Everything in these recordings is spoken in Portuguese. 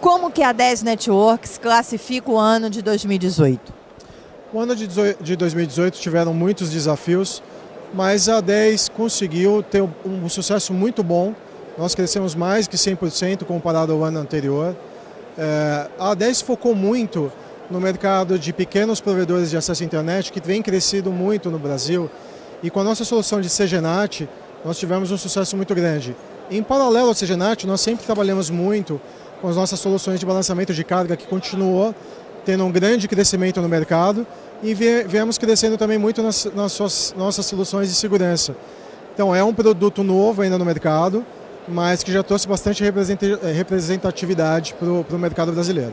Como que a 10 Networks classifica o ano de 2018? O ano de 2018 tiveram muitos desafios, mas a 10 conseguiu ter um sucesso muito bom. Nós crescemos mais que 100% comparado ao ano anterior. É, a 10 focou muito no mercado de pequenos provedores de acesso à internet, que vem crescido muito no Brasil. E com a nossa solução de CGNAT, nós tivemos um sucesso muito grande. Em paralelo ao CGNAT, nós sempre trabalhamos muito com as nossas soluções de balanceamento de carga, que continuou tendo um grande crescimento no mercado, e viemos crescendo também muito nas, nas suas, nossas soluções de segurança. Então é um produto novo ainda no mercado, mas que já trouxe bastante representatividade para o mercado brasileiro.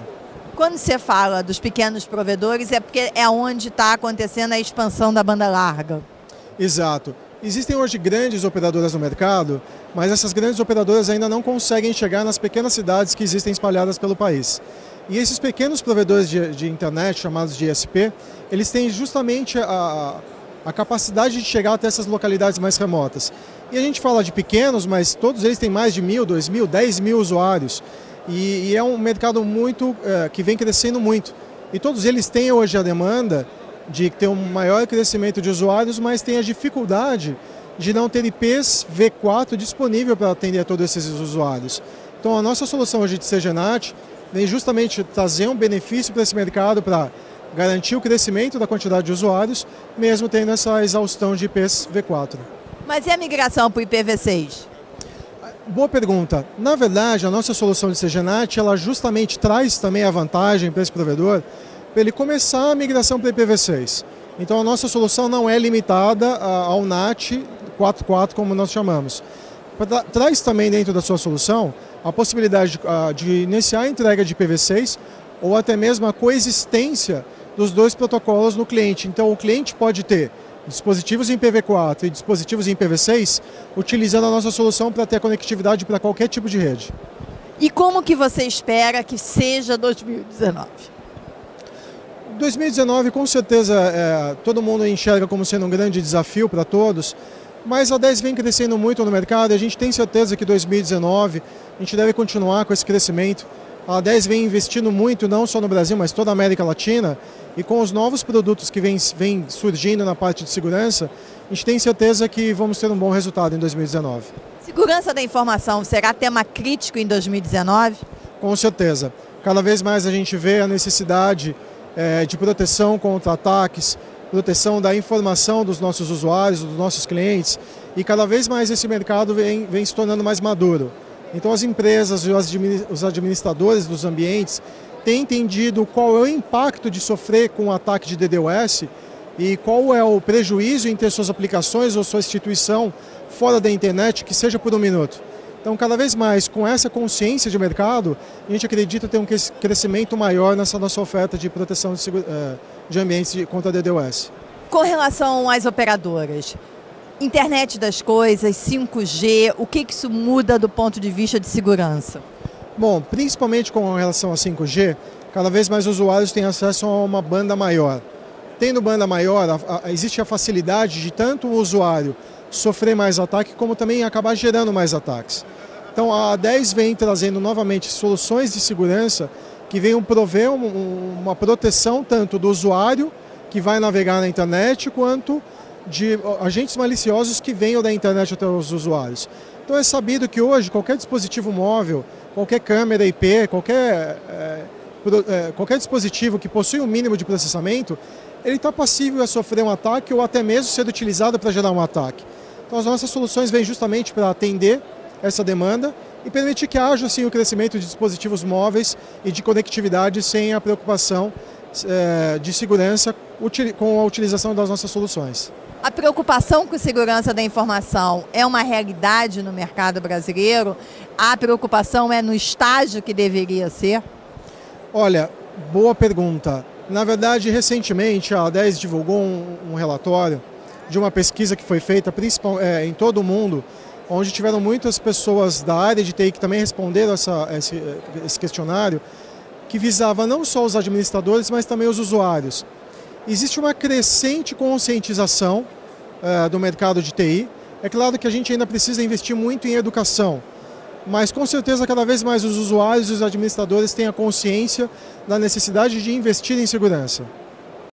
Quando você fala dos pequenos provedores, é porque é onde está acontecendo a expansão da banda larga. Exato. Existem hoje grandes operadoras no mercado, mas essas grandes operadoras ainda não conseguem chegar nas pequenas cidades que existem espalhadas pelo país. E esses pequenos provedores de, de internet, chamados de ISP, eles têm justamente a, a capacidade de chegar até essas localidades mais remotas. E a gente fala de pequenos, mas todos eles têm mais de mil, dois mil, dez mil usuários. E, e é um mercado muito é, que vem crescendo muito. E todos eles têm hoje a demanda de ter um maior crescimento de usuários, mas tem a dificuldade de não ter IPs V4 disponível para atender a todos esses usuários. Então a nossa solução hoje de CGNAT vem justamente trazer um benefício para esse mercado para garantir o crescimento da quantidade de usuários, mesmo tendo essa exaustão de IPs V4. Mas e a migração para o IPv6? Boa pergunta. Na verdade, a nossa solução de CGNAT, ela justamente traz também a vantagem para esse provedor para ele começar a migração para IPv6. Então a nossa solução não é limitada ao NAT 4.4 como nós chamamos. Traz também dentro da sua solução a possibilidade de, de iniciar a entrega de IPv6 ou até mesmo a coexistência dos dois protocolos no cliente. Então o cliente pode ter dispositivos em IPv4 e dispositivos em IPv6 utilizando a nossa solução para ter conectividade para qualquer tipo de rede. E como que você espera que seja 2019? 2019, com certeza, é, todo mundo enxerga como sendo um grande desafio para todos, mas a 10 vem crescendo muito no mercado e a gente tem certeza que 2019 a gente deve continuar com esse crescimento. A 10 vem investindo muito, não só no Brasil, mas toda a América Latina, e com os novos produtos que vêm vem surgindo na parte de segurança, a gente tem certeza que vamos ter um bom resultado em 2019. Segurança da informação será tema crítico em 2019? Com certeza. Cada vez mais a gente vê a necessidade é, de proteção contra ataques, proteção da informação dos nossos usuários, dos nossos clientes, e cada vez mais esse mercado vem, vem se tornando mais maduro. Então as empresas e os administradores dos ambientes têm entendido qual é o impacto de sofrer com um ataque de DDoS e qual é o prejuízo em ter suas aplicações ou sua instituição fora da internet, que seja por um minuto. Então, cada vez mais, com essa consciência de mercado, a gente acredita ter um crescimento maior nessa nossa oferta de proteção de, eh, de ambientes contra DDoS. Com relação às operadoras, internet das coisas, 5G, o que isso muda do ponto de vista de segurança? Bom, principalmente com relação a 5G, cada vez mais usuários têm acesso a uma banda maior. Tendo banda maior, a, a, existe a facilidade de tanto o usuário sofrer mais ataque, como também acabar gerando mais ataques. Então a 10 vem trazendo novamente soluções de segurança que venham prover um, uma proteção tanto do usuário que vai navegar na internet, quanto de agentes maliciosos que venham da internet até os usuários. Então é sabido que hoje qualquer dispositivo móvel, qualquer câmera IP, qualquer, é, é, qualquer dispositivo que possui um mínimo de processamento, ele está passível a sofrer um ataque ou até mesmo ser utilizado para gerar um ataque. Então as nossas soluções vêm justamente para atender essa demanda e permitir que haja assim, o crescimento de dispositivos móveis e de conectividade sem a preocupação é, de segurança com a utilização das nossas soluções. A preocupação com segurança da informação é uma realidade no mercado brasileiro? A preocupação é no estágio que deveria ser? Olha, boa pergunta. Na verdade, recentemente a 10 divulgou um, um relatório de uma pesquisa que foi feita é, em todo o mundo, onde tiveram muitas pessoas da área de TI que também responderam essa, esse, esse questionário, que visava não só os administradores, mas também os usuários. Existe uma crescente conscientização é, do mercado de TI. É claro que a gente ainda precisa investir muito em educação. mas com certeza cada vez mais os usuários e os administradores têm a consciência da necessidade de investir em segurança.